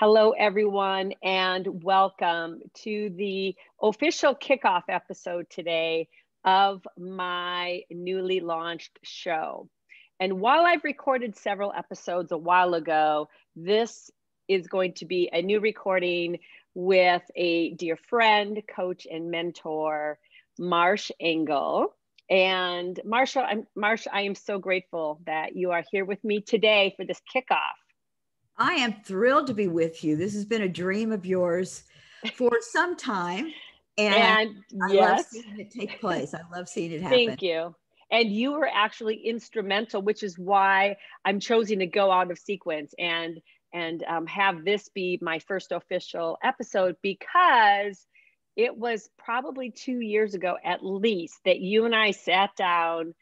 Hello, everyone, and welcome to the official kickoff episode today of my newly launched show. And while I've recorded several episodes a while ago, this is going to be a new recording with a dear friend, coach, and mentor, Marsh Engle. And Marsha, I'm Marsha, I am so grateful that you are here with me today for this kickoff. I am thrilled to be with you. This has been a dream of yours for some time. And, and I yes. love seeing it take place. I love seeing it happen. Thank you. And you were actually instrumental, which is why I'm choosing to go out of sequence and and um, have this be my first official episode because it was probably two years ago at least that you and I sat down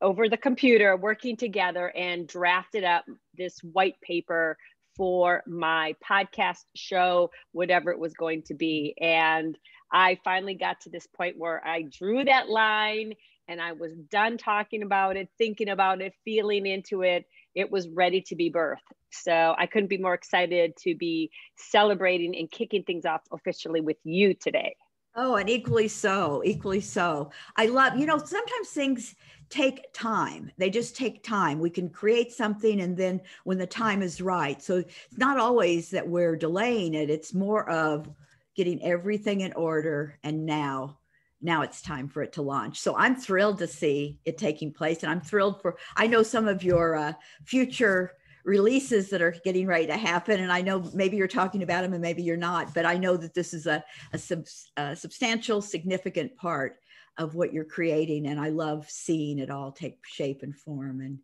over the computer working together and drafted up this white paper for my podcast show, whatever it was going to be. And I finally got to this point where I drew that line and I was done talking about it, thinking about it, feeling into it. It was ready to be birthed. So I couldn't be more excited to be celebrating and kicking things off officially with you today. Oh, and equally so, equally so. I love, you know, sometimes things take time. They just take time. We can create something and then when the time is right. So it's not always that we're delaying it, it's more of getting everything in order and now now it's time for it to launch. So I'm thrilled to see it taking place and I'm thrilled for I know some of your uh, future releases that are getting ready to happen. And I know maybe you're talking about them and maybe you're not, but I know that this is a, a, sub, a substantial, significant part of what you're creating. And I love seeing it all take shape and form. And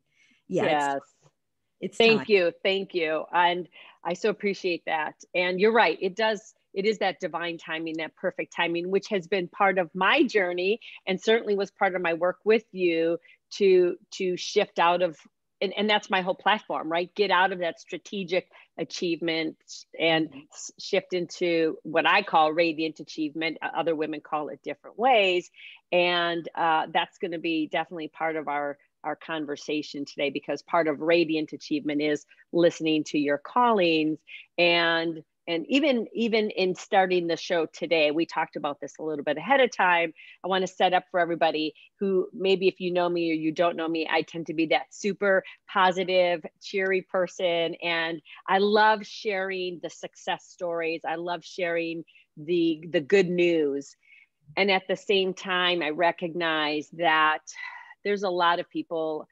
yeah, yes. it's, it's thank time. you. Thank you. And I so appreciate that. And you're right. It does it is that divine timing, that perfect timing, which has been part of my journey and certainly was part of my work with you to to shift out of and, and that's my whole platform, right? Get out of that strategic achievement and shift into what I call radiant achievement. Other women call it different ways. And uh, that's going to be definitely part of our our conversation today because part of radiant achievement is listening to your callings and and even even in starting the show today we talked about this a little bit ahead of time. I want to set up for everybody who maybe if you know me or you don't know me i tend to be that super positive cheery person. And i love sharing the success stories. I love sharing the the good news. And at the same time i recognize that there's a lot of people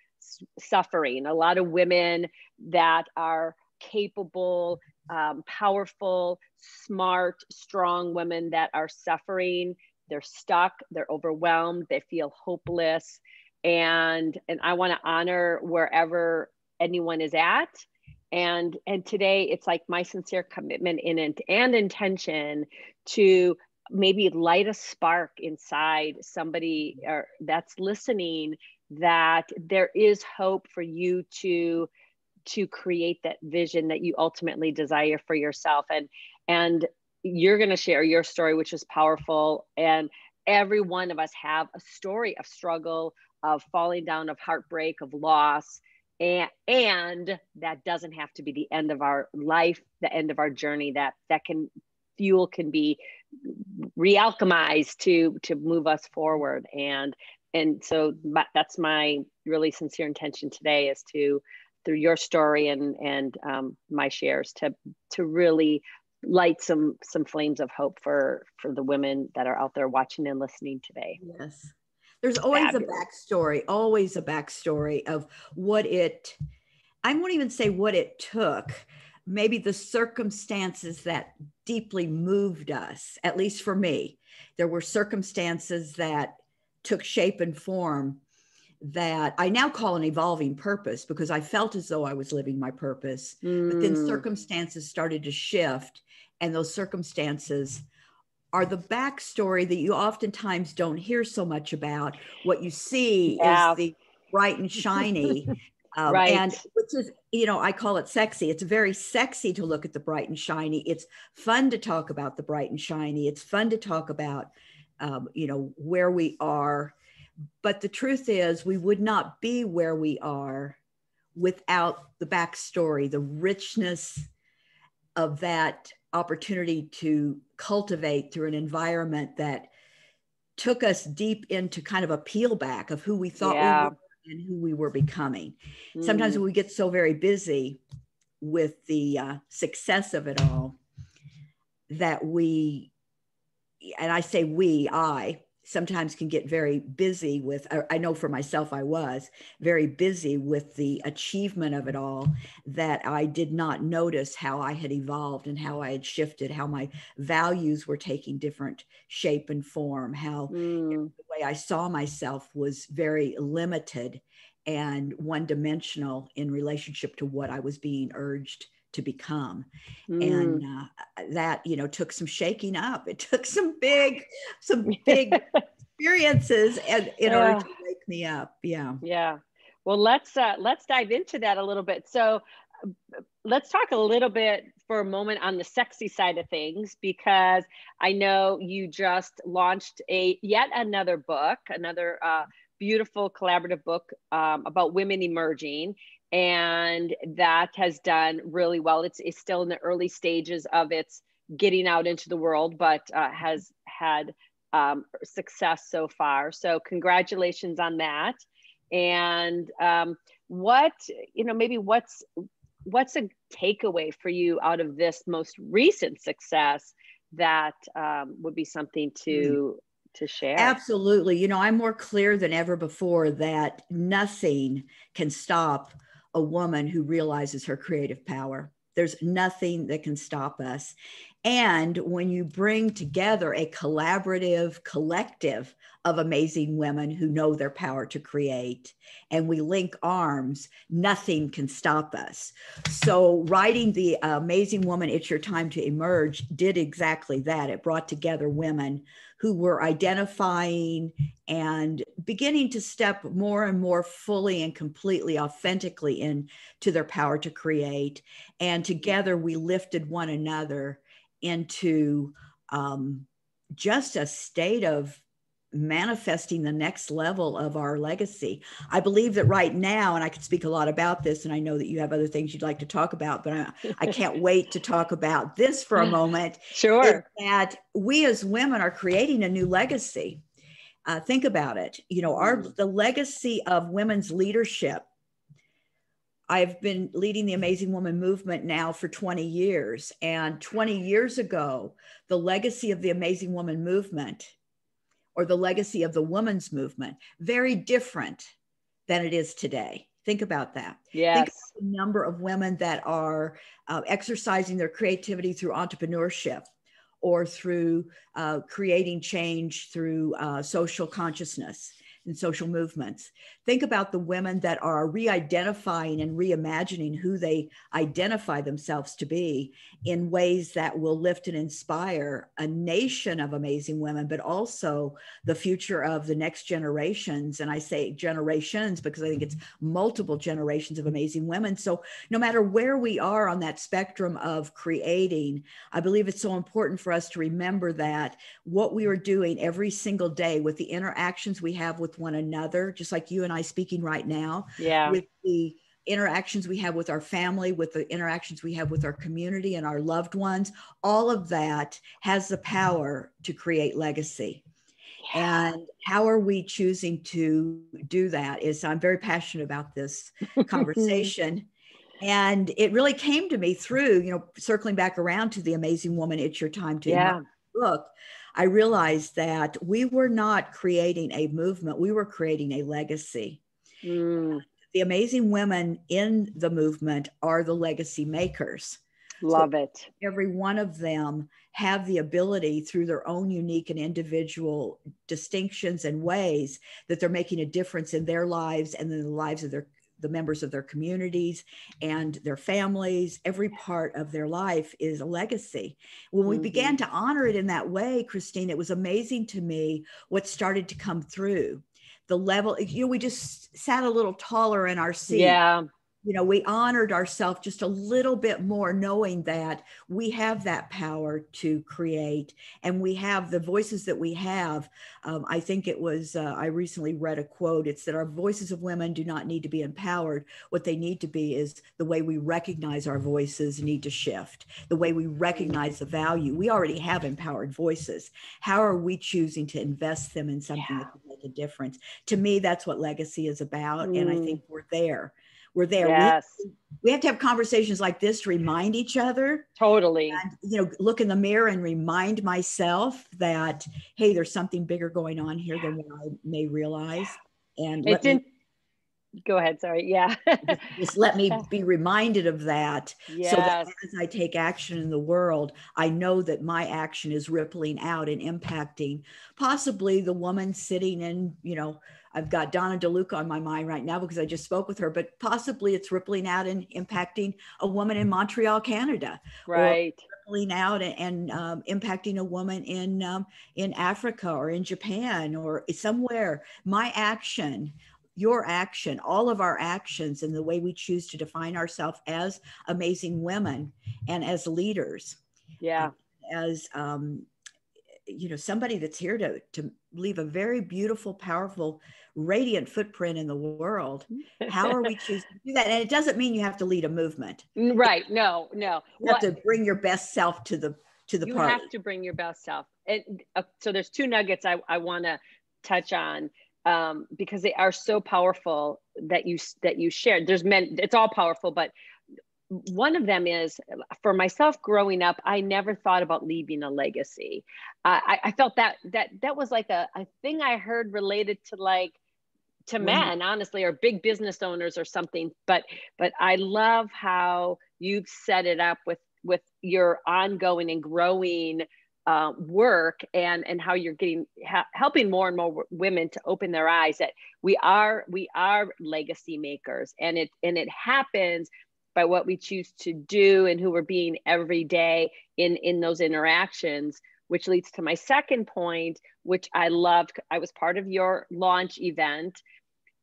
suffering a lot of women that are capable um, powerful, smart, strong women that are suffering. They're stuck, they're overwhelmed, they feel hopeless. And, and I want to honor wherever anyone is at. And, and today it's like my sincere commitment in it and intention to maybe light a spark inside somebody or that's listening that there is hope for you to to create that vision that you ultimately desire for yourself. And and you're going to share your story which is powerful. And every one of us have a story of struggle of falling down of heartbreak of loss. And and that doesn't have to be the end of our life the end of our journey. That that can fuel can be realchemized to to move us forward. And and so that's my really sincere intention today is to through your story and and um, my shares to to really light some some flames of hope for for the women that are out there watching and listening today. Yes. There's always Fabulous. a backstory always a backstory of what it i won't even say what it took maybe the circumstances that deeply moved us at least for me. There were circumstances that took shape and form that I now call an evolving purpose because I felt as though I was living my purpose. Mm. But then mm. circumstances started to shift, and those circumstances are the backstory that you oftentimes don't hear so much about. What you see yeah. is the bright and shiny. Um, right. And which is, you know, I call it sexy. It's very sexy to look at the bright and shiny. It's fun to talk about the bright and shiny. It's fun to talk about, um, you know, where we are but the truth is, we would not be where we are without the backstory, the richness of that opportunity to cultivate through an environment that took us deep into kind of a peel back of who we thought yeah. we were and who we were becoming. Mm. Sometimes we get so very busy with the uh, success of it all that we, and I say we, I, sometimes can get very busy with i know for myself i was very busy with the achievement of it all that i did not notice how i had evolved and how i had shifted how my values were taking different shape and form how mm. the way i saw myself was very limited and one dimensional in relationship to what i was being urged to become. Mm. and uh, that you know took some shaking up. It took some big some big experiences and in yeah. order to wake me up. Yeah. Yeah. Well let's uh, let's dive into that a little bit. So let's talk a little bit for a moment on the sexy side of things because i know you just launched a yet another book another uh, beautiful collaborative book um, about women emerging and that has done really well. It's, it's still in the early stages of its getting out into the world, but uh, has had um, success so far. So congratulations on that. And um, what you know, maybe what's what's a takeaway for you out of this most recent success that um, would be something to to share absolutely you know i'm more clear than ever before that nothing can stop a woman who realizes her creative power. There's nothing that can stop us. And when you bring together a collaborative collective of amazing women who know their power to create, and we link arms, nothing can stop us. So, writing The Amazing Woman, It's Your Time to Emerge did exactly that. It brought together women who were identifying and beginning to step more and more fully and completely authentically into their power to create. And together we lifted one another into um, just a state of manifesting the next level of our legacy. I believe that right now, and I could speak a lot about this, and I know that you have other things you'd like to talk about, but I, I can't wait to talk about this for a moment. Sure. That we as women are creating a new legacy. Uh, think about it. You know, our mm. the legacy of women's leadership. I've been leading the Amazing Woman movement now for 20 years. And 20 years ago, the legacy of the Amazing Woman movement or the legacy of the women's movement very different than it is today think about that yes. think about the number of women that are uh, exercising their creativity through entrepreneurship or through uh, creating change through uh, social consciousness and social movements. Think about the women that are re identifying and reimagining who they identify themselves to be in ways that will lift and inspire a nation of amazing women, but also the future of the next generations. And I say generations because I think it's mm-hmm. multiple generations of amazing women. So no matter where we are on that spectrum of creating, I believe it's so important for us to remember that what we are doing every single day with the interactions we have with with one another, just like you and I speaking right now. Yeah. With the interactions we have with our family, with the interactions we have with our community and our loved ones, all of that has the power to create legacy. Yeah. And how are we choosing to do that? Is I'm very passionate about this conversation. and it really came to me through, you know, circling back around to the amazing woman, it's your time to yeah. Book I realized that we were not creating a movement, we were creating a legacy. Mm. The amazing women in the movement are the legacy makers. Love so it. Every one of them have the ability through their own unique and individual distinctions and ways that they're making a difference in their lives and in the lives of their the members of their communities and their families. Every part of their life is a legacy. When we mm-hmm. began to honor it in that way, Christine, it was amazing to me what started to come through. The level, you know, we just sat a little taller in our seat. Yeah. You know, we honored ourselves just a little bit more, knowing that we have that power to create and we have the voices that we have. Um, I think it was, uh, I recently read a quote. It's that our voices of women do not need to be empowered. What they need to be is the way we recognize our voices need to shift, the way we recognize the value. We already have empowered voices. How are we choosing to invest them in something yeah. that can make a difference? To me, that's what legacy is about. Mm. And I mm. think we're there we're there. Yes. We, we, have to have conversations like this to remind each other. Totally. And, you know, look in the mirror and remind myself that, hey, there's something bigger going on here than what I may realize. And it didn't. Me, go ahead. Sorry. Yeah. just, just, let me be reminded of that. Yes. So that as I take action in the world, I know that my action is rippling out and impacting possibly the woman sitting in, you know, I've got Donna DeLuca on my mind right now because I just spoke with her, but possibly it's rippling out and impacting a woman in Montreal, Canada. Right. rippling out and, and um, impacting a woman in um, in Africa or in Japan or somewhere. My action, your action, all of our actions, and the way we choose to define ourselves as amazing women and as leaders. Yeah. As um, you know, somebody that's here to to leave a very beautiful, powerful radiant footprint in the world. How are we choosing to do that? And it doesn't mean you have to lead a movement. Right. No, no. You have to bring your best self to the to the you party. have to bring your best self. And uh, so there's two nuggets I, I want to touch on um, because they are so powerful that you that you shared. There's men. It's all powerful, but one of them is for myself growing up i never thought about leaving a legacy uh, I, I, felt that that that was like a, a thing i heard related to like to men honestly or big business owners or something but but i love how you've set it up with with your ongoing and growing uh, work and and how you're getting ha- helping more and more w- women to open their eyes that we are we are legacy makers. And it and it happens by what we choose to do and who we're being every day in in those interactions which leads to my second point which i loved. I was part of your launch event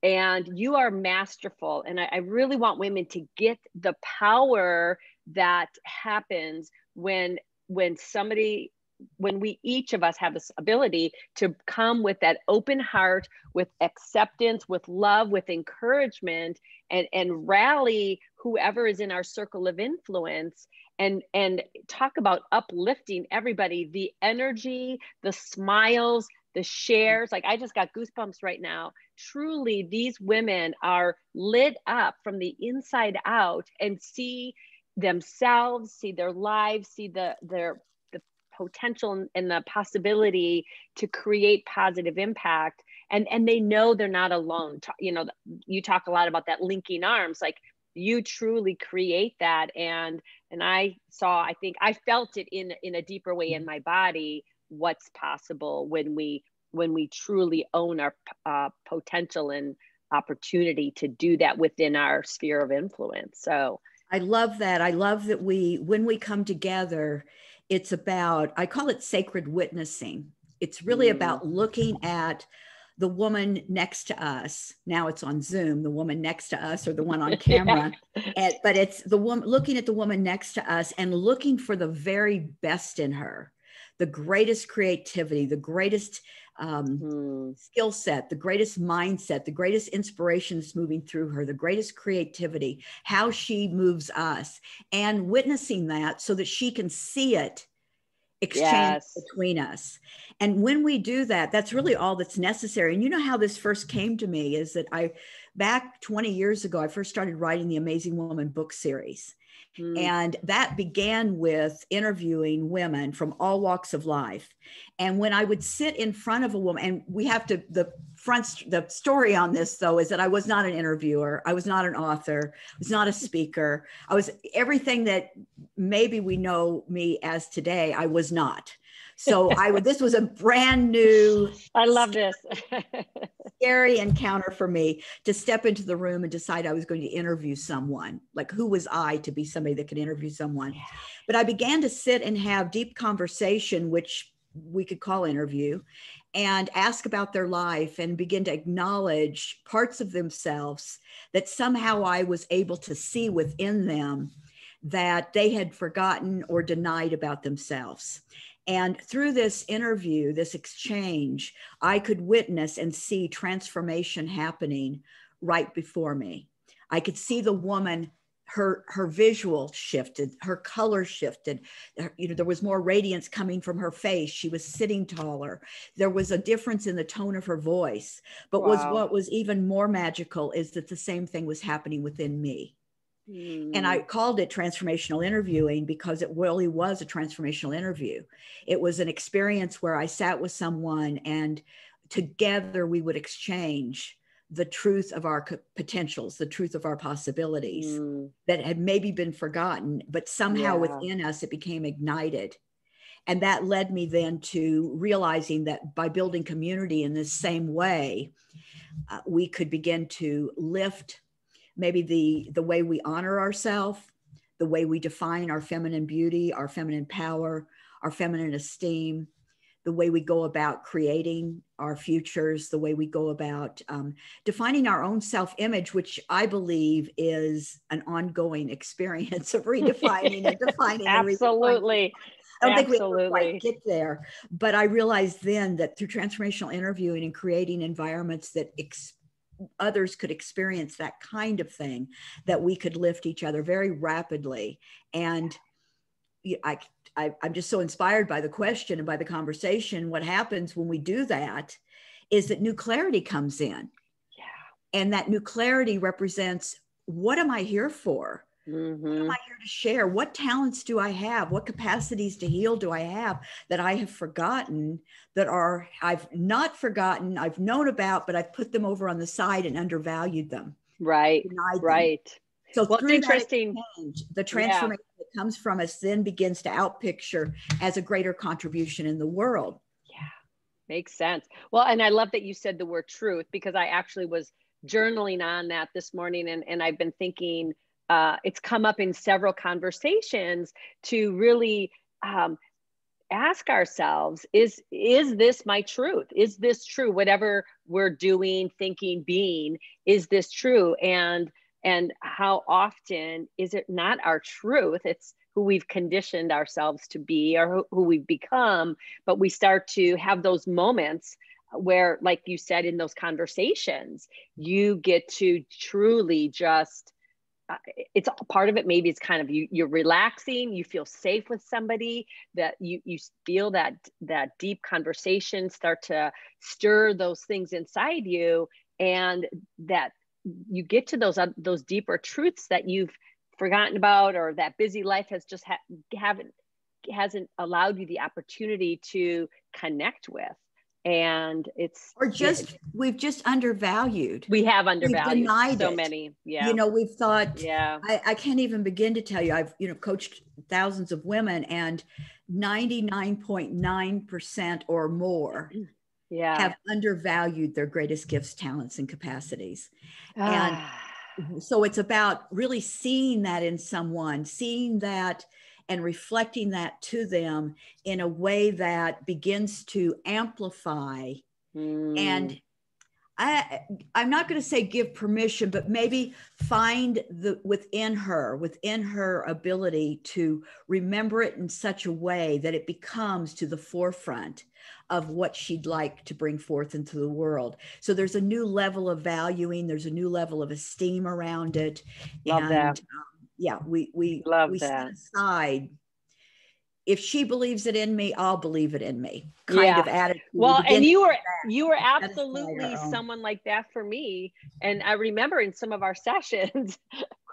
and you are masterful. And I, I really want women to get the power that happens when when somebody when we each of us have this ability to come with that open heart with acceptance with love with encouragement and and rally whoever is in our circle of influence and and talk about uplifting everybody the energy the smiles the shares. Like i just got goosebumps right now. Truly these women are lit up from the inside out and see themselves see their lives see the their the potential and the possibility to create positive impact. And and they know they're not alone. You know you talk a lot about that linking arms. Like you truly create that. And and i saw i think i felt it in in a deeper way in my body what's possible when we when we truly own our uh, potential and opportunity to do that within our sphere of influence. So i love that. I love that we when we come together it's about i call it sacred witnessing it's really mm. about looking at the woman next to us now it's on zoom the woman next to us or the one on camera yeah. and, but it's the woman looking at the woman next to us and looking for the very best in her the greatest creativity the greatest um, mm-hmm. skill set the greatest mindset the greatest inspirations moving through her the greatest creativity how she moves us and witnessing that so that she can see it exchange yes. between us. And when we do that, that's really all that's necessary. And you know how this first came to me is that I, back 20 years ago, I first started writing the Amazing Woman book series. Mm. And that began with interviewing women from all walks of life. And when I would sit in front of a woman, and we have to, the front, the story on this though is that I was not an interviewer, I was not an author, I was not a speaker. I was everything that maybe we know me as today, I was not. So I would, this was a brand new. I love this. scary encounter for me to step into the room and decide I was going to interview someone. Like, who was I to be somebody that could interview someone? But I began to sit and have deep conversation, which we could call interview and ask about their life and begin to acknowledge parts of themselves that somehow I was able to see within them that they had forgotten or denied about themselves. And through this interview, this exchange, I could witness and see transformation happening right before me. I could see the woman her her visual shifted her color shifted. You know there was more radiance coming from her face. She was sitting taller. There was a difference in the tone of her voice. But wow. was what was even more magical is that the same thing was happening within me mm. and i hmm. called it transformational interviewing because it really was a transformational interview it was an experience where i sat with someone and together we would exchange the truth of our potentials, the truth of our possibilities mm. that had maybe been forgotten, but somehow yeah. within us it became ignited. And that led me then to realizing that by building community in this same way, uh, we could begin to lift maybe the, the way we honor ourselves, the way we define our feminine beauty, our feminine power, our feminine esteem, the way we go about creating our futures, the way we go about um, defining our own self image, which I believe is an ongoing experience of redefining and defining. Absolutely. I don't Absolutely. think we quite get there, but I realized then that through transformational interviewing and creating environments that ex- others could experience that kind of thing, that we could lift each other very rapidly. And I I, I'm just so inspired by the question and by the conversation. What happens when we do that is that new clarity comes in. Yeah. And that new clarity represents what am I here for? Mm-hmm. What am mm-hmm. I here to share? What talents do I have? What capacities to heal do I have that I have forgotten that are I've not forgotten, I've known about, but I've put them over on the side and undervalued them. Right. Right. So well, through interesting. The transformation yeah. that comes from us then begins to outpicture as a greater contribution in the world. Yeah, makes sense. Well, and I love that you said the word truth because I actually was journaling on that this morning and, and I've been thinking uh, it's come up in several conversations to really um, ask ourselves is is this my truth? Is this true? Whatever we're doing thinking being is this true? And and how often is it not our truth? It's who we've conditioned ourselves to be or who, who we've become. But we start to have those moments where like you said in those conversations you get to truly just it's part of it maybe it's kind of you you're relaxing you feel safe with somebody that you you feel that that deep conversation start to stir those things inside you and that you get to those uh, those deeper truths that you've forgotten about or that busy life has just ha- haven't hasn't allowed you the opportunity to connect with and it's or just we've just undervalued we have undervalued denied so it. many yeah you know we've thought yeah I, I can't even begin to tell you i've you know coached thousands of women and 99.9% or more yeah. have undervalued their greatest gifts, talents, and capacities. Ah. And so it's about really seeing that in someone, seeing that and reflecting that to them in a way that begins to amplify mm. and I, I'm not going to say give permission, but maybe find the within her, within her ability to remember it in such a way that it becomes to the forefront of what she'd like to bring forth into the world. So there's a new level of valuing, there's a new level of esteem around it. Love and, that. Um, yeah, we we love we that. aside if she believes it in me, I'll believe it in me. Kind yeah. of attitude. Well, and you were you were absolutely someone like that for me. And I remember in some of our sessions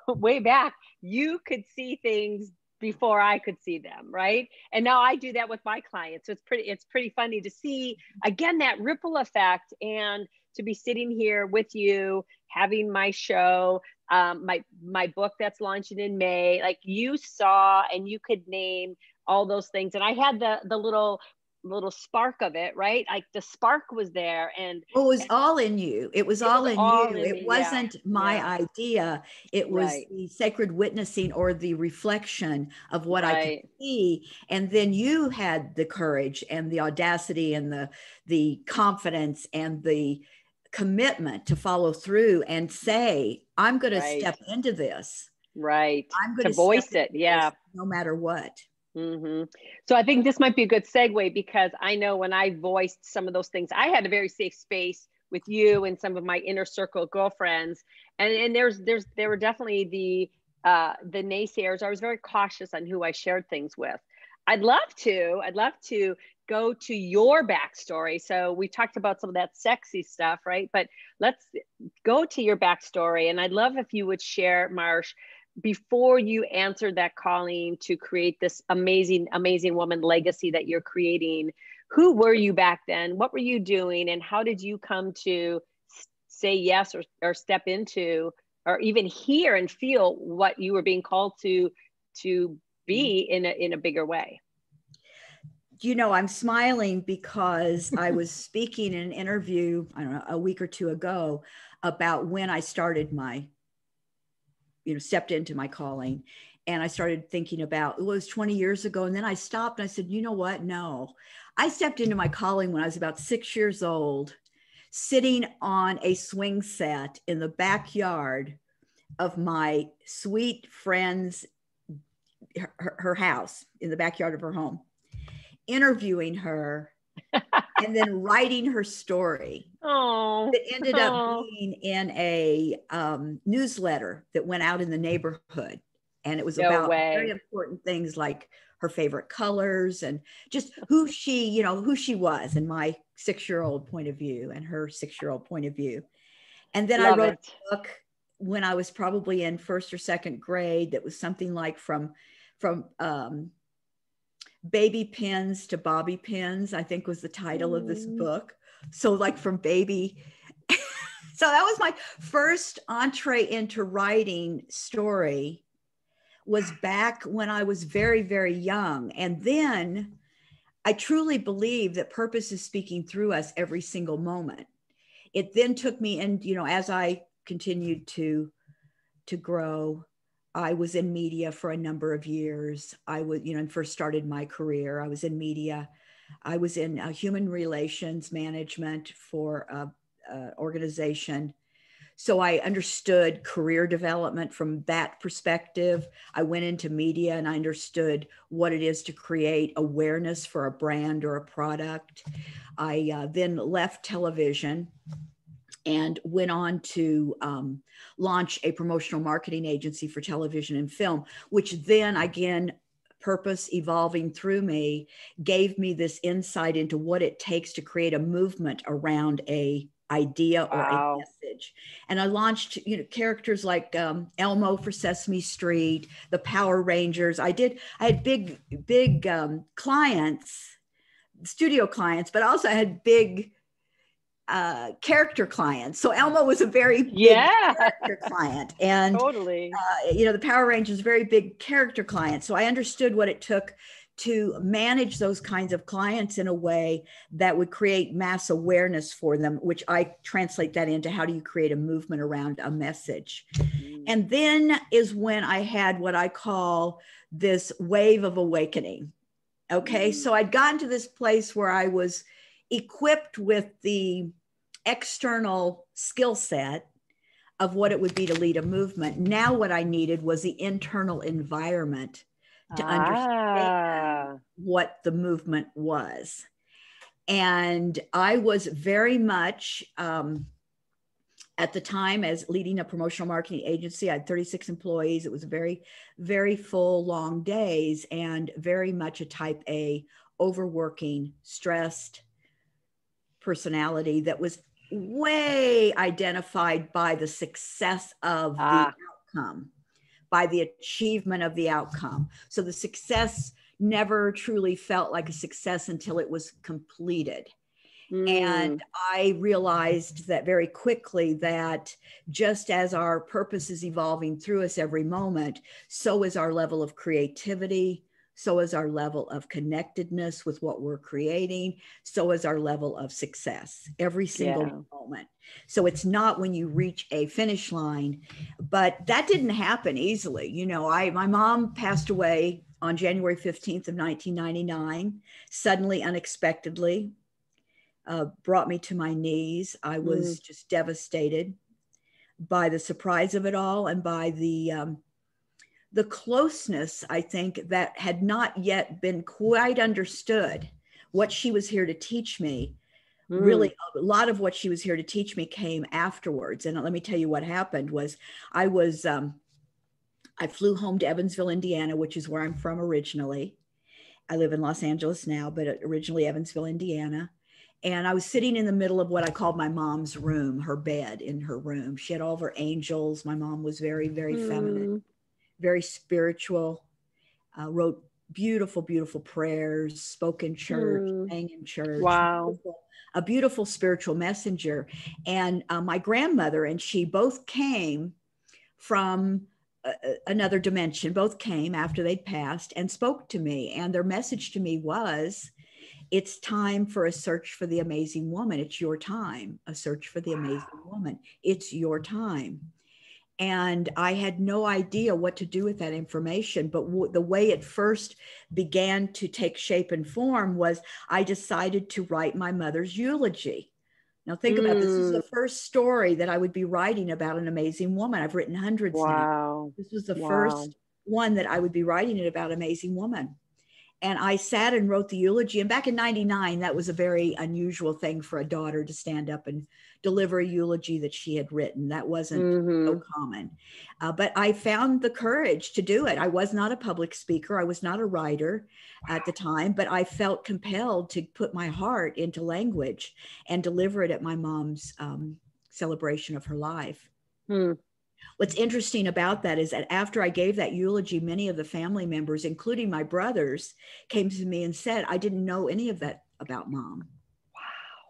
way back, you could see things before I could see them, right? And now I do that with my clients. So it's pretty it's pretty funny to see again that ripple effect and to be sitting here with you having my show um, my my book that's launching in May like you saw and you could name all those things and I had the the little little spark of it, right? Like the spark was there, and it was and, all in you. It was, it all, was in all you. In it me, wasn't yeah. my yeah. idea. It was right. the sacred witnessing or the reflection of what right. I could see, and then you had the courage and the audacity and the the confidence and the commitment to follow through and say, "I'm going right. to step into this." Right. I'm going to voice it. Yeah. No matter what. Mm-hmm. So I think this might be a good segue because I know when I voiced some of those things, I had a very safe space with you and some of my inner circle girlfriends, and and there's there's there were definitely the uh, the naysayers. I was very cautious on who I shared things with. I'd love to. I'd love to go to your backstory. So we talked about some of that sexy stuff, right? But let's go to your backstory, and I'd love if you would share, Marsh, before you answered that calling to create this amazing, amazing woman legacy that you're creating, who were you back then? What were you doing? And how did you come to say yes or, or step into or even hear and feel what you were being called to to be mm-hmm. in a in a bigger way? you know, I'm smiling because I was speaking in an interview, I don't know, a week or two ago about when I started my you know stepped into my calling and i started thinking about it was 20 years ago and then i stopped and i said you know what no i stepped into my calling when i was about six years old sitting on a swing set in the backyard of my sweet friend's her, her house in the backyard of her home interviewing her and then writing her story. Oh, it ended up being in a um, newsletter that went out in the neighborhood, and it was no about way. very important things like her favorite colors and just who she, you know, who she was, in my six-year-old point of view and her six-year-old point of view. And then Love I wrote it. a book when I was probably in first or second grade that was something like from from um, baby pins to bobby pins i think was the title mm. of this book. So like from baby so that was my first entree into writing story was back when i was very very young. And then i truly believe that purpose is speaking through us every single moment. It then took me and you know as i continued to to grow I was in media for a number of years. I was, you know, first started my career. I was in media. I was in uh, human relations management for a, organization. So I understood career development from that perspective. I went into media and I understood what it is to create awareness for a brand or a product. I uh, then left television and went on to um, launch a promotional marketing agency for television and film, which then again, purpose evolving through me gave me this insight into what it takes to create a movement around a idea or wow. a message and i launched you know characters like um, elmo for sesame street the power rangers i did i had big big um, clients studio clients but also I had big uh, character clients. So Elmo was a very yeah character client, and totally, uh, you know, the Power Rangers very big character client. So I understood what it took to manage those kinds of clients in a way that would create mass awareness for them, which I translate that into how do you create a movement around a message. Mm. And then is when I had what I call this wave of awakening. Okay, mm. so I'd gotten to this place where I was equipped with the external skill set of what it would be to lead a movement. Now, what I needed was the internal environment to ah. understand what the movement was. And I was very much, um, at the time, as leading a promotional marketing agency, I had 36 employees. It was very, very full, long days, and very much a type A, overworking, stressed, personality that was way identified by the success of ah. the outcome, by the achievement of the outcome. So the success never truly felt like a success until it was completed. Mm. And I realized that very quickly that just as our purpose is evolving through us every moment, so is our level of creativity, so is our level of connectedness with what we're creating, so is our level of success every single yeah. moment. So it's not when you reach a finish line, but that didn't happen easily. You know, I my mom passed away on January 15th of 1999, suddenly unexpectedly. Uh, brought me to my knees. I was mm. just devastated by the surprise of it all and by the um, the closeness, I think, that had not yet been quite understood what she was here to teach me. Mm. Really, a lot of what she was here to teach me came afterwards. And let me tell you what happened was I was, um, I flew home to Evansville, Indiana, which is where I'm from originally. I live in Los Angeles now, but originally Evansville, Indiana. And I was sitting in the middle of what I called my mom's room, her bed in her room. She had all of her angels. My mom was very, very mm. feminine very spiritual, uh, wrote beautiful, beautiful prayers, spoke in church, mm. sang in church. Wow. Beautiful, a beautiful spiritual messenger. And uh, my grandmother and she both came from uh, uh, another dimension, both came after they'd passed and spoke to me. And their message to me was, it's time for a search for the amazing woman. It's your time, a search for the amazing woman. It's your time and I had no idea what to do with that information. But w- the way it first began to take shape and form was I decided to write my mother's eulogy. Now, think mm. about this. this is the mm. first story that I would be writing about an amazing woman. I've written hundreds wow. now. This was the wow. first one that I would be writing it about amazing woman. And I sat and wrote the eulogy. And back in 99, that was a very unusual thing for a daughter to stand up and deliver a eulogy that she had written. That wasn't mm-hmm. so common. Uh, but I found the courage to do it. I was not a public speaker, I was not a writer at the time, but I felt compelled to put my heart into language and deliver it at my mom's um, celebration of her life. Hmm. What's interesting about that is that after I gave that eulogy, many of the family members, including my brothers, came to me and said, I didn't know any of that about mom.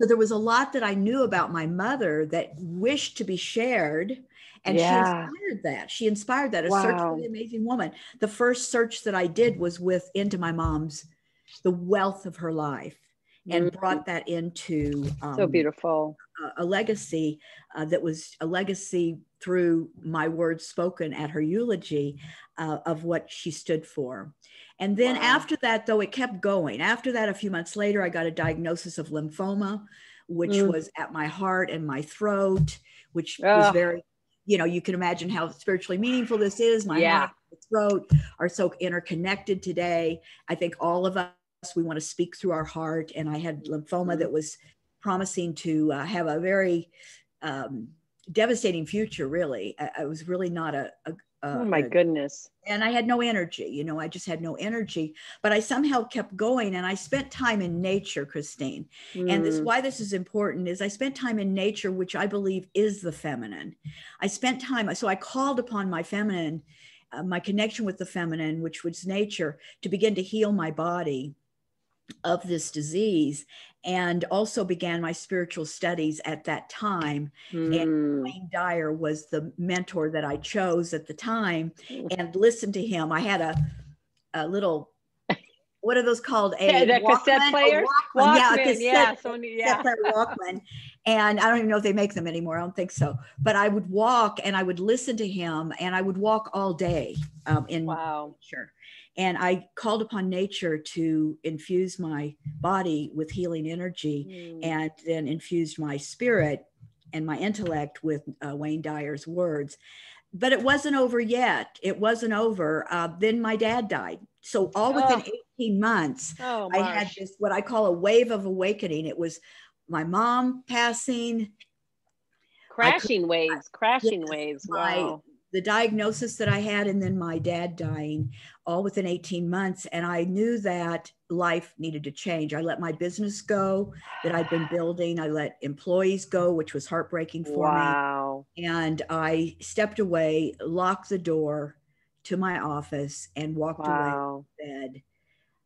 So there was a lot that I knew about my mother that wished to be shared. And yeah. she inspired that. She inspired that. A wow. search for the amazing woman. The first search that I did was with into my mom's, the wealth of her life, and mm-hmm. brought that into um, so beautiful a, a legacy uh, that was a legacy through my words spoken at her eulogy uh, of what she stood for. And then wow. after that, though, it kept going. After that, a few months later, I got a diagnosis of lymphoma, which mm. was at my heart and my throat, which was very, you know, you can imagine how spiritually meaningful this is. My yeah. heart and throat are so interconnected today. I think all of us, we want to speak through our heart. And I had lymphoma mm. that was promising to uh, have a very um, devastating future, really. I, I was really not a, a uh, oh my goodness. And I had no energy, you know, I just had no energy, but I somehow kept going and I spent time in nature, Christine. Mm. And this mm. why this is important is I spent time in nature, which I believe is the feminine. I spent time, so I called upon my feminine, uh, my connection with the feminine, which was nature, to begin to heal my body of this disease and also began my spiritual studies at that time. Mm. And hmm. Wayne Dyer was the mentor that I chose at the time hmm. and listened to him. I had a, a little, what are those called? A yeah, Walkman, cassette player? Walkman. Walkman. Yeah, cassette, yeah, Sony, yeah. cassette Walkman. And I don't even know if they make them anymore. I don't think so. But I would walk and I would listen to him and I would walk all day um, in wow. nature. And I called upon nature to infuse my body with healing energy mm. and then infused my spirit and my intellect with uh, Wayne Dyer's words. But it wasn't over yet. It wasn't over. Uh, then my dad died. So, all within oh. 18 months, oh, I had this what I call a wave of awakening. It was my mom passing, crashing waves, crashing yes, waves. Wow the diagnosis that I had and then my dad dying all within 18 months. And I knew that life needed to change. I let my business go that I'd been building. I let employees go, which was heartbreaking for wow. me. And I stepped away, locked the door to my office, and walked wow. away bed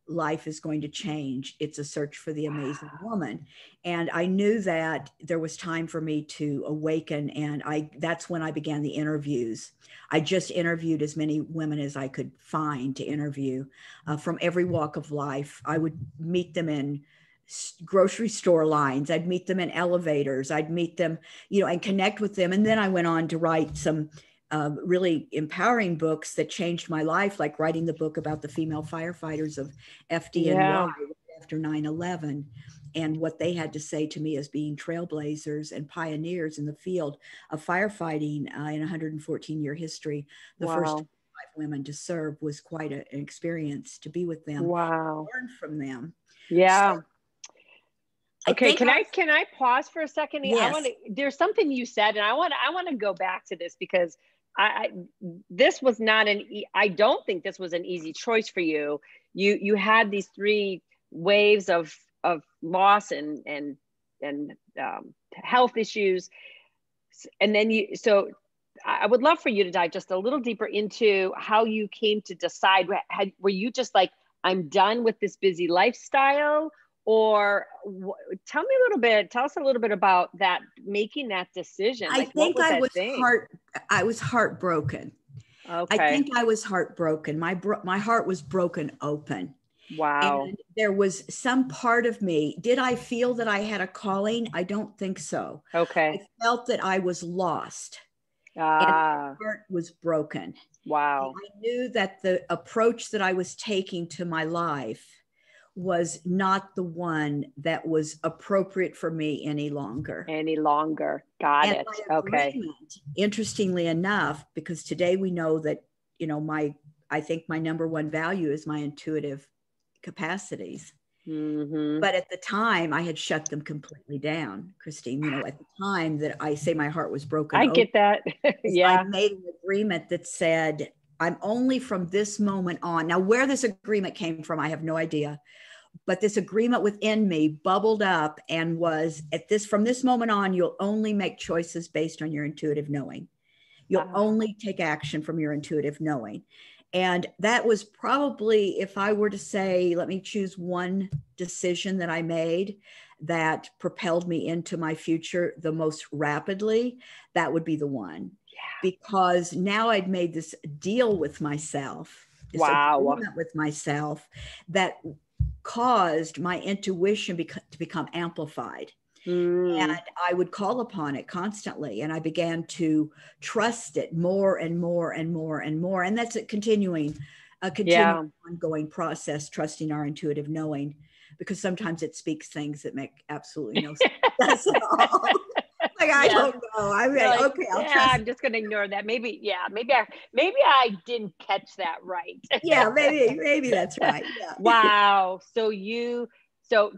life is going to change. It's a search for the amazing woman. And I knew that there was time for me to awaken. And I that's when I began the interviews. I just interviewed as many women as I could find to interview uh, from every walk of life. I would meet them in grocery store lines. I'd meet them in elevators. I'd meet them, you know, and connect with them. And then I went on to write some uh, really empowering books that changed my life, like writing the book about the female firefighters of FDNY yeah. after 9 11 and what they had to say to me as being trailblazers and pioneers in the field of firefighting uh, in 114 year history. The wow. first five women to serve was quite a, an experience to be with them. Wow. Learn from them. Yeah. So, okay can I, I can i pause for a second yes. i want to there's something you said and i want to i want to go back to this because I, I, this was not an I don't think this was an easy choice for you. You you had these three waves of of loss and and and um, health issues, and then you so I would love for you to dive just a little deeper into how you came to decide. Had, were you just like I'm done with this busy lifestyle, or tell me a little bit tell us a little bit about that making that decision. I think was i was thing? heart i was heartbroken. Okay. i think i was heartbroken. My bro- my heart was broken open. Wow. And there was some part of me did i feel that i had a calling? I don't think so. Okay. I felt that i was lost. Ah. and my heart was broken. Wow. And i knew that the approach that i was taking to my life was not the one that was appropriate for me any longer. Any longer. Got and it. Okay. Interestingly enough, because today we know that, you know, my, I think my number one value is my intuitive capacities. Mm-hmm. But at the time, I had shut them completely down, Christine. You know, at the time that I say my heart was broken. I get that. yeah. I made an agreement that said, I'm only from this moment on. Now, where this agreement came from, I have no idea but this agreement within me bubbled up and was at this from this moment on you'll only make choices based on your intuitive knowing you'll wow. only take action from your intuitive knowing and that was probably if i were to say let me choose one decision that i made that propelled me into my future the most rapidly that would be the one yeah. because now i'd made this deal with myself wow with myself that caused my intuition to become amplified. Mm. And I would call upon it constantly. And I began to trust it more and more and more and more. And that's a continuing, a continuing yeah. ongoing process, trusting our intuitive knowing, because sometimes it speaks things that make absolutely no sense at all like I yeah. don't know. I'm like, like, okay, I'll yeah, trust. I'm just gonna ignore that. Maybe, yeah, maybe I maybe I didn't catch that right. yeah, maybe, maybe that's right. Yeah. Wow. So you so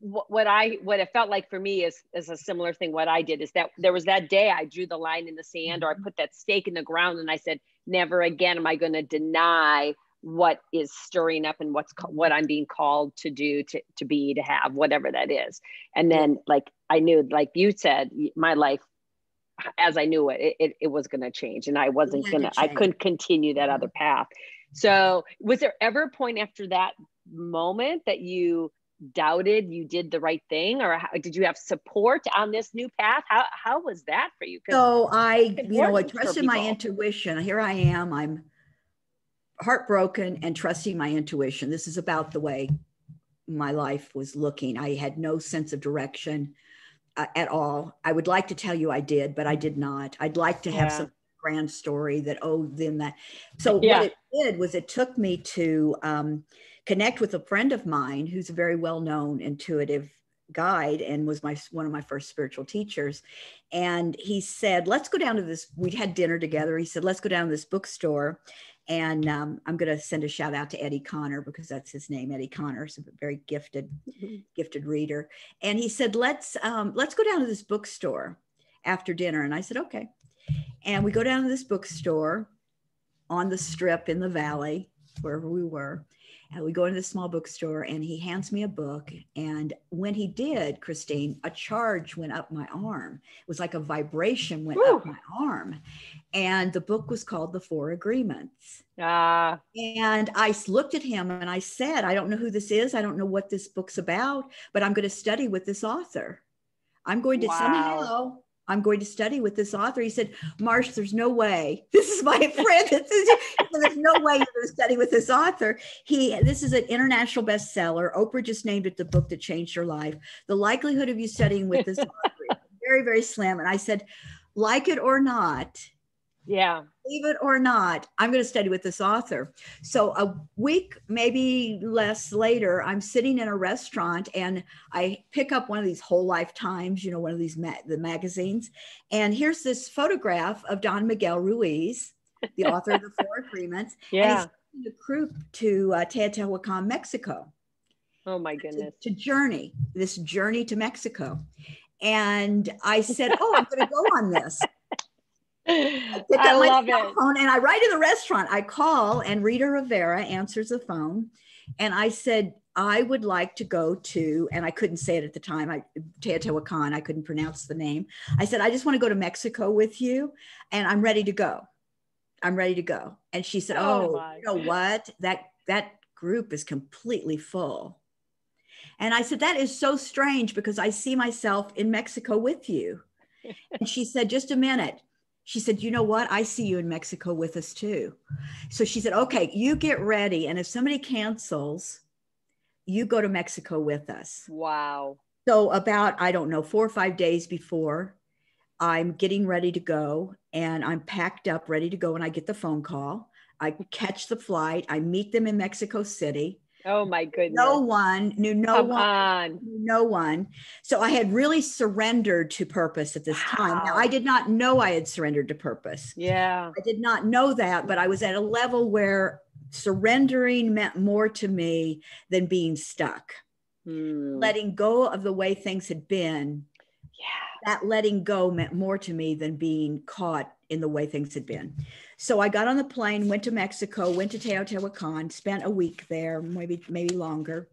what I what it felt like for me is is a similar thing. What I did is that there was that day I drew the line in the sand, or I mm-hmm. put that stake in the ground, and I said, never again am I going to deny what is stirring up and what's what I'm being called to do to to be to have whatever that is. And then like I knew like you said my life as I knew it it, it was going to change and I wasn't going to I couldn't continue that other mm-hmm. path. So was there ever a point after that moment that you doubted you did the right thing or how, did you have support on this new path? How, how was that for you? So i you know i trusted my intuition. Here i am i'm heartbroken and trusting my intuition. This is about the way my life was looking. I had no sense of direction uh, at all. I would like to tell you I did, but I did not. I'd like to have yeah. some grand story that, oh, then that. So, yeah. what it did was it took me to um, connect with a friend of mine who's a very well known intuitive guide and was my one of my first spiritual teachers and he said let's go down to this we had dinner together he said let's go down to this bookstore and um, I'm going to send a shout out to Eddie Connor because that's his name. Eddie Connor is a very gifted, mm-hmm. gifted reader. And he said, "Let's um, let's go down to this bookstore after dinner." And I said, "Okay." And we go down to this bookstore on the strip in the valley, wherever we were. And we go into the small bookstore and he hands me a book. And when he did, Christine, a charge went up my arm. It was like a vibration went Woo. up my arm. And the book was called The Four Agreements. Ah. And I looked at him and I said, I don't know who this is. I don't know what this book's about, but I'm going to study with this author. I'm going to wow. somehow I'm going to study with this author. He said, Marsh, there's no way. This is my friend. This is, there's no way you're going to study with this author. He, this is an international bestseller. Oprah just named it the book that changed her life. The likelihood of you studying with this author is very, very slim. And I said, like it or not, yeah. Believe it or not, I'm going to study with this author. So a week, maybe less later, I'm sitting in a restaurant and I pick up one of these whole life times, you know, one of these ma- the magazines. And here's this photograph of Don Miguel Ruiz, the author of the Four Agreements. Yeah. And he's a group to uh, Teotihuacan, Mexico. Oh my goodness. To, to journey, this journey to Mexico. And I said, Oh, I'm going to go on this. I, I love it. Phone and I write in the restaurant. I call and Rita Rivera answers the phone. And I said, I would like to go to, and I couldn't say it at the time. I Teotihuacan, I couldn't pronounce the name. I said, I just want to go to Mexico with you, and I'm ready to go. I'm ready to go. And she said, Oh, oh you know what? That that group is completely full. And I said, That is so strange because I see myself in Mexico with you. and she said, Just a minute she said, You know what? I see you in Mexico with us too. So she said, Okay, you get ready. And if somebody cancels, you go to Mexico with us. Wow. So, about, I don't know, four or five days before, I'm getting ready to go and I'm packed up, ready to go. And I get the phone call. I catch the flight. I meet them in Mexico City. Oh my goodness. No one knew no Come one. On. No one. So I had really surrendered to purpose at this wow. time. Now I did not know I had surrendered to purpose. Yeah. I did not know that, but I was at a level where surrendering meant more to me than being stuck. Hmm. Letting go of the way things had been. Yeah. That letting go meant more to me than being caught in the way things had been. So I got on the plane, went to Mexico, went to Teotihuacan, spent a week there, maybe maybe longer,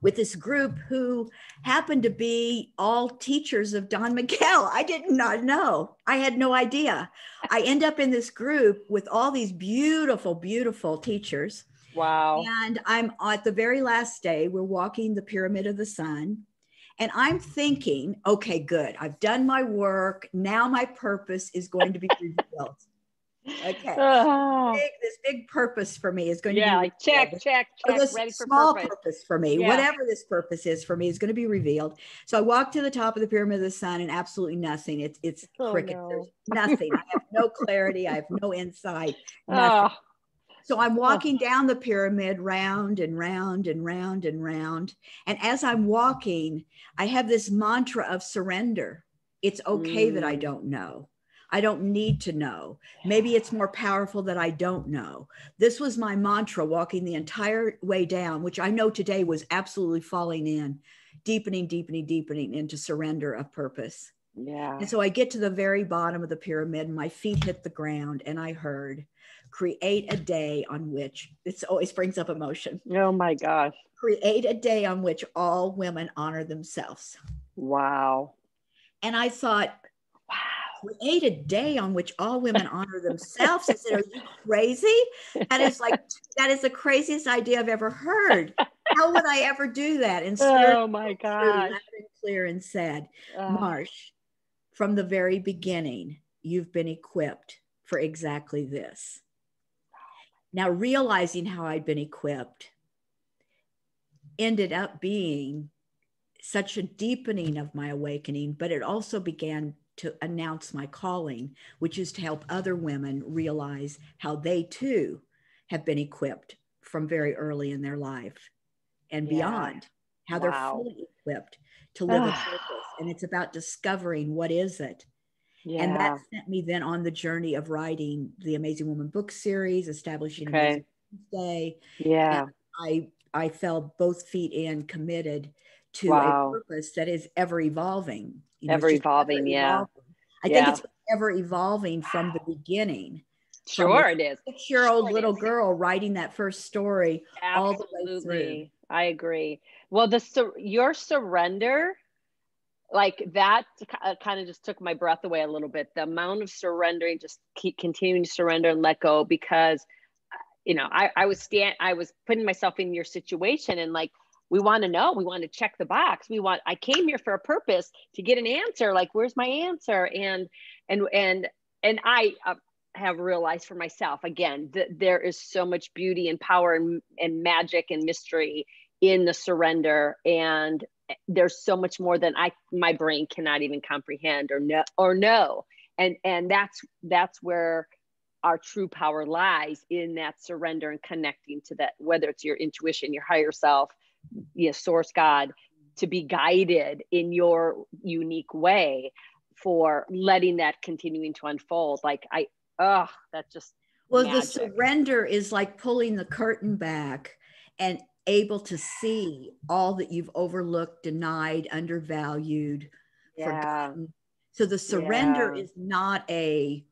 with this group who happened to be all teachers of Don Miguel. I did not know. I had no idea. I end up in this group with all these beautiful, beautiful teachers. Wow. And I'm at the very last day, we're walking the Pyramid of the Sun. And I'm thinking, okay, good. I've done my work. Now my purpose is going to be revealed. Okay. Oh. Big, this big purpose for me is going yeah, to be like check, check, check. this ready for small purpose. purpose for me, yeah. whatever this purpose is for me, is going to be revealed. So I walk to the top of the pyramid of the sun, and absolutely nothing. It's it's oh, cricket. No. There's nothing. I have no clarity. I have no insight. Nothing. Ah. Oh. So I'm walking down the pyramid round and round and round and round. And as I'm walking, I have this mantra of surrender. It's okay mm. that I mm. don't know. I don't need to know. Maybe it's more powerful that I don't know. This was my mantra walking the entire way down, which I know today was absolutely falling in, deepening, deepening, deepening into surrender of purpose. Yeah. And so I get to the very bottom of the pyramid, my feet hit the ground, and I heard, create a day on which this always brings up emotion. Oh my gosh. Create a day on which all women honor themselves. Wow. And I thought, wow, create a day on which all women honor themselves. I said, Are you crazy? That is like, that is the craziest idea I've ever heard. How would I ever do that? And so, oh my God. Clear and said, uh, Marsh, from the very beginning, you've been equipped for exactly this. Now, realizing how I'd been equipped ended up being such a deepening of my awakening, but it also began to announce my calling, which is to help other women realize how they too have been equipped from very early in their life and yeah. beyond, how wow. they're fully equipped to live a purpose. And it's about discovering what is it. Yeah. And that sent me then on the journey of writing the Amazing Woman book series, establishing okay. Day. Yeah. And I I fell both feet in, committed to wow. a purpose that is ever evolving. You know, ever evolving, ever yeah. Evolving. I yeah. think it's ever evolving from the beginning. Sure, it is. Six year old sure little girl writing that first story Absolutely. all the way through. I agree. Well, the sur- your surrender, like that, kind of just took my breath away a little bit. The amount of surrendering, just keep continuing to surrender and let go, because you know, I, I was stand, I was putting myself in your situation, and like we want to know, we want to check the box. We want. I came here for a purpose to get an answer. Like, where's my answer? And and and and I. Uh, have realized for myself again that there is so much beauty and power and, and magic and mystery in the surrender and there's so much more than i my brain cannot even comprehend or know or know and and that's that's where our true power lies in that surrender and connecting to that whether it's your intuition your higher self your source god to be guided in your unique way for letting that continuing to unfold like i oh, that just well, magic. the surrender is like pulling the curtain back and able to see all that you've overlooked, denied, undervalued, yeah. forgotten. So the surrender yeah. is not a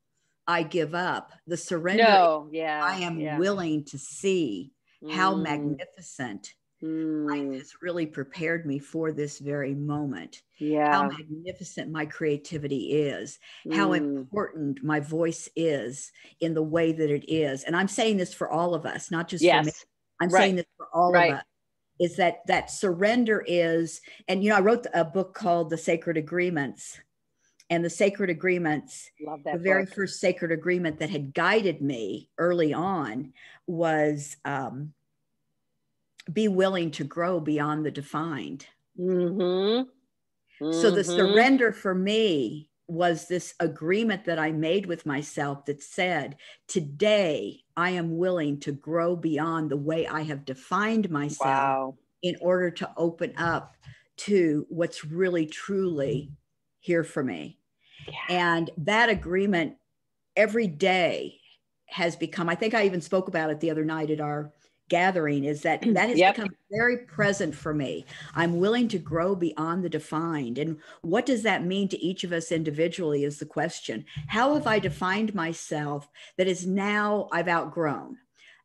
I give up. The surrender no, yeah, I am yeah. willing to see how mm. magnificent Mm. Life has really prepared me for this very moment. Yeah. How magnificent my creativity is, mm. how important my voice is in the way that it is. And I'm saying this for all of us, not just yes. for me. I'm right. saying this for all right. of us. Is that that surrender is, and you know, I wrote a book called The Sacred Agreements. And the sacred agreements, the book. very first sacred agreement that had guided me early on was um, be willing to grow beyond the defined. Mm-hmm. Mm-hmm. So the mm-hmm. surrender for me was this agreement that I made with myself that said, Today I am willing to grow beyond the way I have defined myself wow. in order to open up to what's really truly here for me. Yeah. And that agreement every day has become, I think I even spoke about it the other night at our gathering is that that has yep. become very present for me. I'm willing to grow beyond the defined. And what does that mean to each of us individually is the question. How have I defined myself that is now I've outgrown?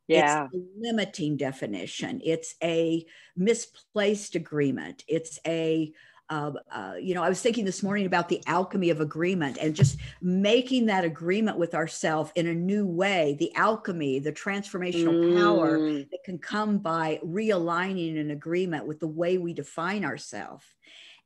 Yeah. It's a limiting definition. It's a misplaced agreement. It's a uh, uh, you know, I was thinking this morning about the alchemy of agreement and just making that agreement with ourselves in a new way, the alchemy, the transformational mm. power that can come by realigning an agreement with the way we define ourselves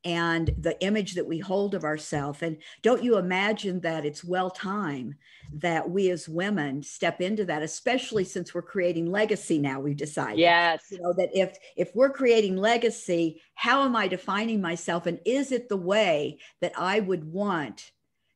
and the image that we hold of ourselves. And don't you imagine that it's well time that we as women step into that, especially since we're creating legacy now, we've decided. Yes. You know, that if if we're creating legacy, how am I defining myself? And is it the way that I would want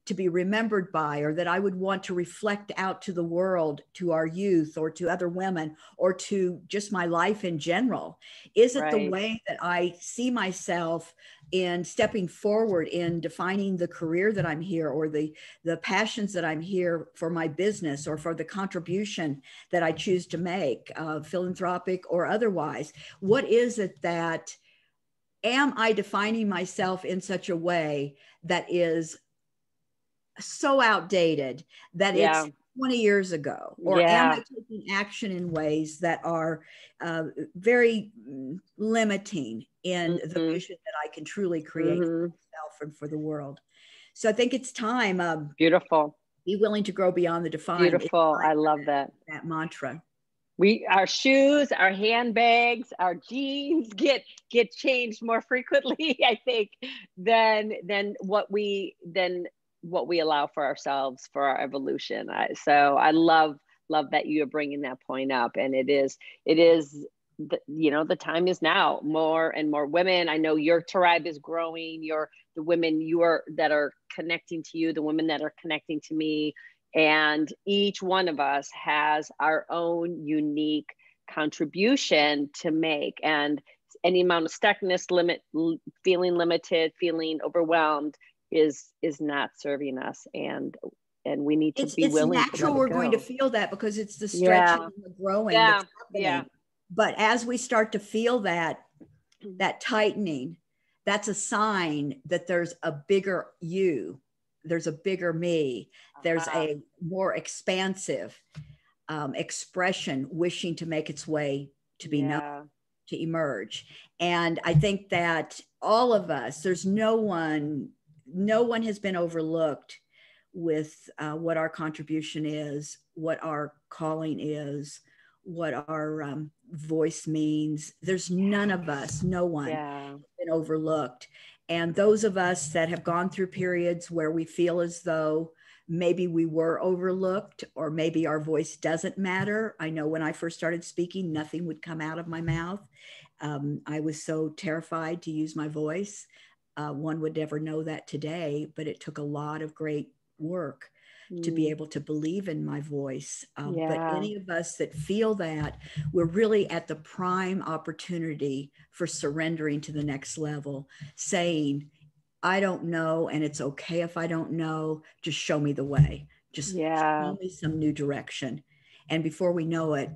to be remembered by or that I would want to reflect out to the world, to our youth or to other women or to just my life in general? Is it right. the way that I see myself in stepping forward in defining the career that I'm here or the the passions that I'm here for my business or for the contribution that I choose to make, uh, philanthropic or otherwise? What is it that am I defining myself in such a way that is so outdated that yeah. it's 20 years ago? Or yeah. am I taking action in ways that are uh, very limiting in mm-hmm. the vision that I can truly create mm-hmm. for myself and for the world? So I think it's time. Um, Beautiful. Be willing to grow beyond the defined. Beautiful. I love that. That mantra. We our shoes, our handbags, our jeans get get changed more frequently, I think, than than what we than what we allow for ourselves for our evolution. I, so I love love that you are bringing that point up, and it is it is the, you know the time is now. More and more women. I know your tribe is growing. Your the women you are that are connecting to you, the women that are connecting to me, and each one of us has our own unique contribution to make and any amount of stuckness limit feeling limited feeling overwhelmed is is not serving us and and we need to it's, be it's willing natural we're going to feel that because it's the stretching yeah. and the growing yeah. yeah but as we start to feel that that tightening that's a sign that there's a bigger you there's a bigger me there's uh-huh. a more expansive um, expression wishing to make its way to be yeah. known to emerge and i think that all of us there's no one no one has been overlooked with uh, what our contribution is what our calling is what our um, voice means there's none of us no one yeah. been overlooked and those of us that have gone through periods where we feel as though maybe we were overlooked or maybe our voice doesn't matter. I know when I first started speaking, nothing would come out of my mouth. Um, I was so terrified to use my voice. Uh, one would never know that today, but it took a lot of great work to be mm. able to believe in my voice. Um, yeah. But any of us that feel that, we're really at the prime opportunity for surrendering to the next level, saying, I don't know, and it's okay if I don't know. Just show me the way. Just yeah. show me some new direction. And before we know it,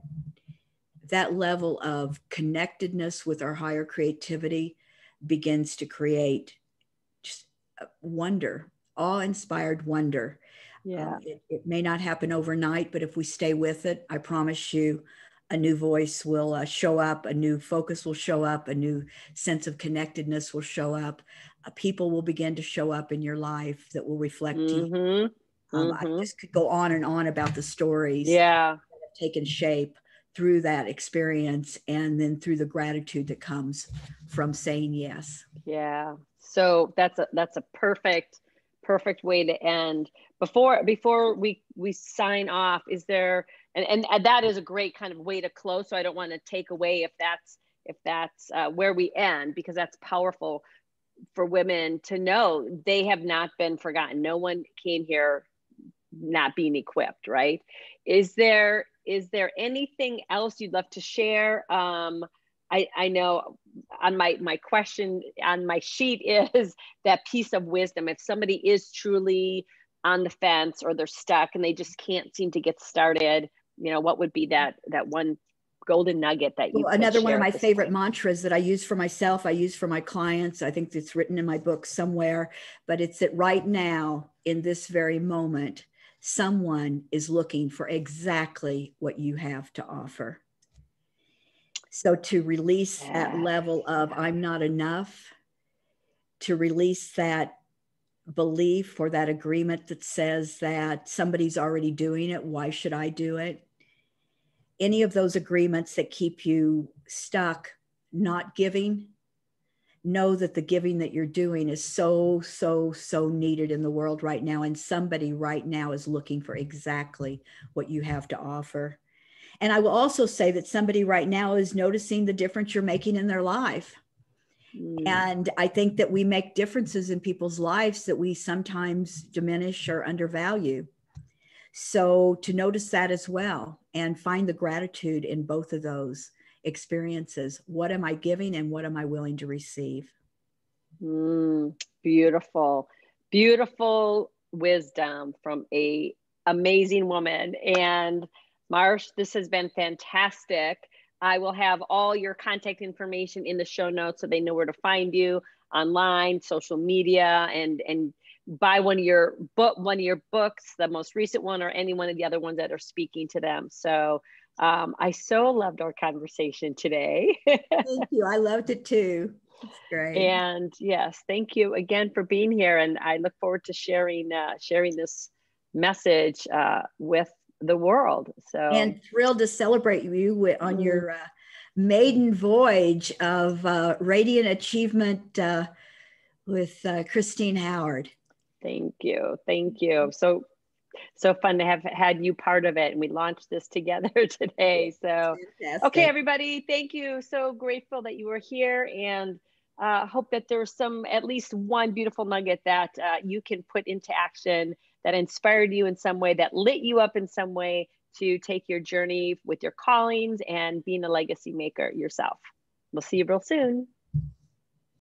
that level of connectedness with our higher creativity begins to create just wonder, awe inspired wonder yeah. Um, it, it, may not happen overnight, but if we stay with it, I promise you a new voice will uh, show up, a new focus will show up, a new sense of connectedness will show up. Uh, people will begin to show up in your life that will reflect mm-hmm. you. Um, mm-hmm. I just could go on and on about the stories yeah. that have taken shape through that experience and then through the gratitude that comes from saying yes. Yeah. So that's a that's a perfect perfect way to end. Before before we we sign off is there and, and that is a great kind of way to close. So i don't want to take away if that's if that's uh, where we end because that's powerful for women to know they have not been forgotten. No one came here not being equipped right? Is there is there anything else you'd love to share? Um, I, I know on my my question on my sheet is that piece of wisdom if somebody is truly on the fence or they're stuck and they just can't seem to get started you know what would be that that one golden nugget that you well, another one of my favorite point? mantras that i use for myself i use for my clients i think it's written in my book somewhere but it's that right now in this very moment someone is looking for exactly what you have to offer so to release yeah. that level of i'm not enough to release that belief or that agreement that says that somebody's already doing it, why should I do it? Any of those agreements that keep you stuck, not giving, know that the giving that you're doing is so, so, so needed in the world right now. And somebody right now is looking for exactly what you have to offer. And I will also say that somebody right now is noticing the difference you're making in their life Mm. And I think that we make differences in people's lives that we sometimes diminish or undervalue. So to notice that as well and find the gratitude in both of those experiences. What am I giving and what am I willing to receive? Mm, beautiful, beautiful wisdom from a amazing woman. And Marsh, this has been fantastic. I will have all your contact information in the show notes so they know where to find you online, social media, and and buy one of your book one of your books, the most recent one or any one of the other ones that are speaking to them. So um, I so loved our conversation today. thank you. I loved it too. It's great. And yes, thank you again for being here. And I look forward to sharing uh, sharing this message uh, with the world. So and thrilled to celebrate you on mm your uh, maiden voyage of uh, radiant achievement uh, with uh, Christine Howard. Thank you, thank you. So so fun to have had you part of it, and we launched this together today. So Fantastic. okay, everybody, thank you. So grateful that you were here and. Uh, hope that there's some at least one beautiful nugget that uh, you can put into action that inspired you in some way, that lit you up in some way to take your journey with your callings and being a legacy maker yourself. We'll see you real soon.